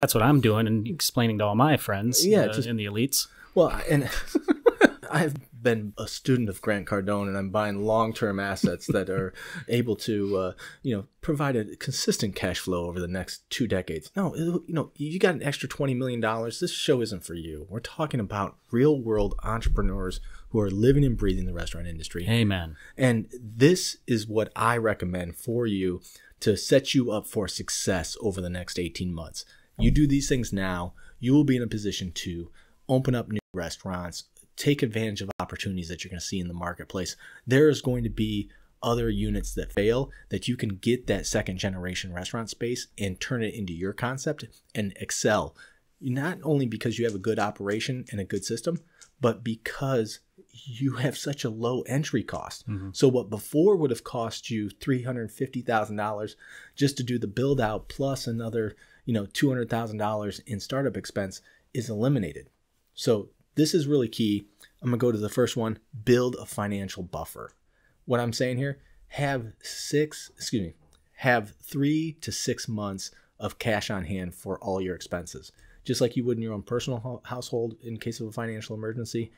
That's what I'm doing and explaining to all my friends Yeah, uh, just- in the elites. Well, and I've been a student of Grant Cardone, and I'm buying long-term assets that are able to, uh, you know, provide a consistent cash flow over the next two decades. No, it- you know, you got an extra twenty million dollars. This show isn't for you. We're talking about real-world entrepreneurs who are living and breathing the restaurant industry. Amen. And this is what I recommend for you to set you up for success over the next 18 months. You do these things now, you will be in a position to open up new restaurants, take advantage of opportunities that you're going to see in the marketplace. There is going to be other units that fail that you can get that second generation restaurant space and turn it into your concept and excel. Not only because you have a good operation and a good system, but because you have such a low entry cost. Mm-hmm. So what before would have cost you three hundred fifty thousand dollars just to do the build out plus another, you know, two hundred thousand dollars in startup expense is eliminated. So this is really key. I'm gonna go to the first one: build a financial buffer. What I'm saying here: have six, excuse me, have three to six months of cash on hand for all your expenses, just like you would in your own personal household in case of a financial emergency